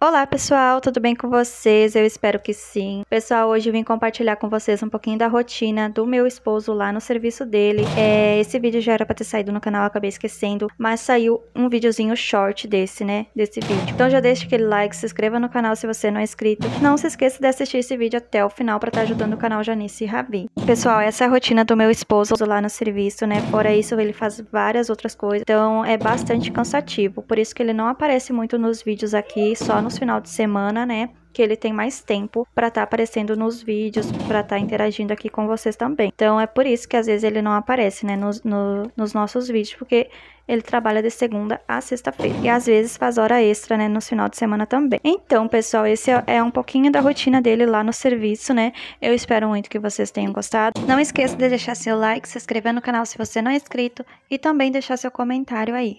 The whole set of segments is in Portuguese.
Olá pessoal, tudo bem com vocês? Eu espero que sim. Pessoal, hoje eu vim compartilhar com vocês um pouquinho da rotina do meu esposo lá no serviço dele. É, esse vídeo já era pra ter saído no canal, acabei esquecendo, mas saiu um videozinho short desse, né? Desse vídeo. Então já deixa aquele like, se inscreva no canal se você não é inscrito. Não se esqueça de assistir esse vídeo até o final pra estar tá ajudando o canal Janice e Ravi. Pessoal, essa é a rotina do meu esposo lá no serviço, né? Fora isso, ele faz várias outras coisas. Então é bastante cansativo. Por isso que ele não aparece muito nos vídeos aqui, só no nos final de semana, né? Que ele tem mais tempo para estar tá aparecendo nos vídeos, para estar tá interagindo aqui com vocês também. Então é por isso que às vezes ele não aparece, né, nos, no, nos nossos vídeos, porque ele trabalha de segunda a sexta-feira. E às vezes faz hora extra, né, no final de semana também. Então, pessoal, esse é, é um pouquinho da rotina dele lá no serviço, né? Eu espero muito que vocês tenham gostado. Não esqueça de deixar seu like, se inscrever no canal se você não é inscrito e também deixar seu comentário aí.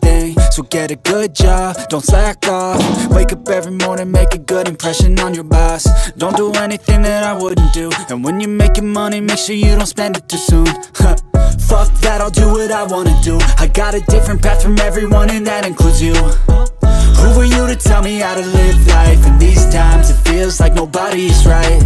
So get a good job, don't slack off. Wake up every morning, make a good impression on your boss. Don't do anything that I wouldn't do. And when you're making money, make sure you don't spend it too soon. Fuck that, I'll do what I wanna do. I got a different path from everyone and that includes you. Who are you to tell me how to live life? In these times it feels like nobody's right